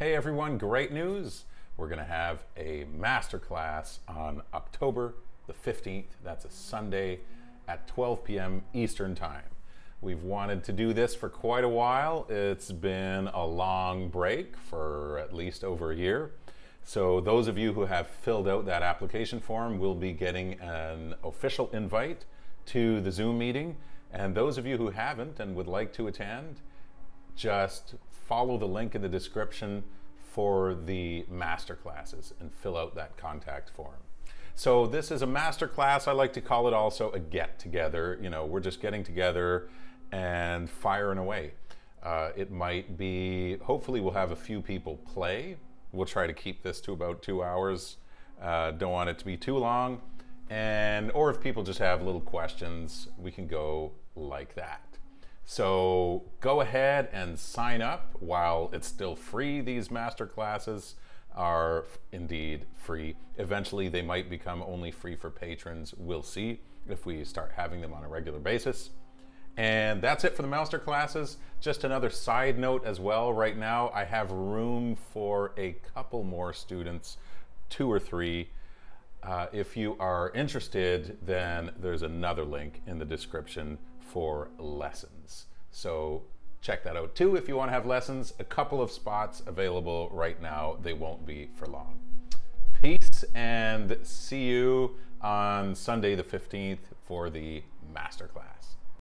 Hey everyone, great news! We're going to have a masterclass on October the 15th. That's a Sunday at 12 p.m. Eastern Time. We've wanted to do this for quite a while. It's been a long break for at least over a year. So, those of you who have filled out that application form will be getting an official invite to the Zoom meeting. And those of you who haven't and would like to attend, just follow the link in the description for the master classes and fill out that contact form. So this is a master class. I like to call it also a get together. You know, we're just getting together and firing away. Uh, it might be, hopefully, we'll have a few people play. We'll try to keep this to about two hours. Uh, don't want it to be too long. And, or if people just have little questions, we can go like that. So go ahead and sign up while it's still free. These master classes are indeed free. Eventually, they might become only free for patrons. We'll see if we start having them on a regular basis. And that's it for the master classes. Just another side note as well. Right now, I have room for a couple more students, two or three. Uh, if you are interested, then there's another link in the description for lessons. So check that out too if you want to have lessons. A couple of spots available right now. They won't be for long. Peace and see you on Sunday the 15th for the masterclass.